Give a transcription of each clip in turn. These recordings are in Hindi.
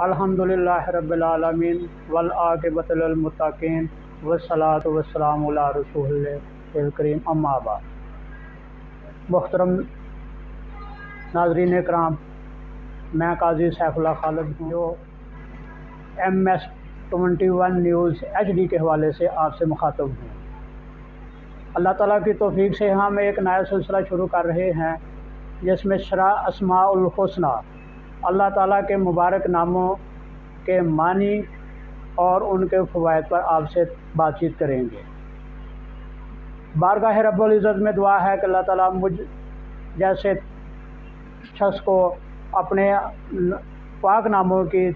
अल्हम्दुलिल्लाह रब्बिल आलमीन, वल आक़िबतुल मुत्तक़ीन, वस्सलातु वस्सलामु अला रसूलिल करीम, अम्मा बाद। मुहतरम नाजरीन कराम मैं काजी सैफुल्ला खालिद हूँ, जो M S twenty one news H D के हवाले से आपसे मुखातब हूँ। अल्लाह ताला की तौफीक से हम एक नया सिलसिला शुरू कर रहे हैं, जिसमें शरा असमाउल हुस्ना अल्लाह ताला के मुबारक नामों के मानी और उनके फ़वाद पर आपसे बातचीत करेंगे। बारगाह रब्बुल इज़्ज़त में दुआ है कि अल्लाह ताला मुझ जैसे शख्स को अपने पाक नामों की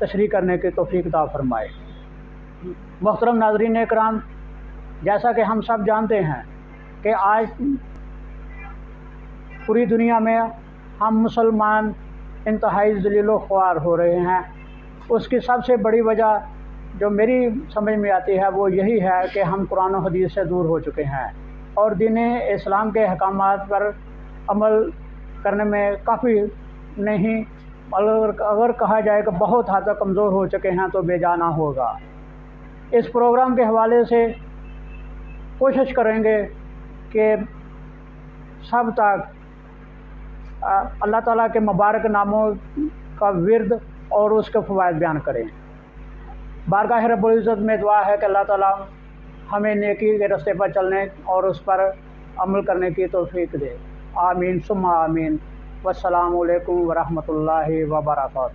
तशरी करने की तोफ़ी फरमाए। मोहतरम नाजरीन कराम जैसा कि हम सब जानते हैं कि आज पूरी दुनिया में हम मुसलमान इंतहाई जलील ख्वार हो रहे हैं। उसकी सबसे बड़ी वजह जो मेरी समझ में आती है, वो यही है कि हम कुरान हदीस से दूर हो चुके हैं और दीन इस्लाम के अहकाम पर अमल करने में काफ़ी नहीं, अगर अगर कहा जाए कि बहुत हद तक कमज़ोर हो चुके हैं तो बेजाना होगा। इस प्रोग्राम के हवाले से कोशिश करेंगे कि सब तक अल्लाह ताला के मुबारक नामों का विरद और उसके फ़वाद बयान करें। बारगाह रब्बुल में दुआ है कि अल्लाह ताला हमें नेकी के रास्ते पर चलने और उस पर अमल करने की तोफ़ी दे। आमीन, सुम्मा आमीन। वसलामकुम वरहमल वर्का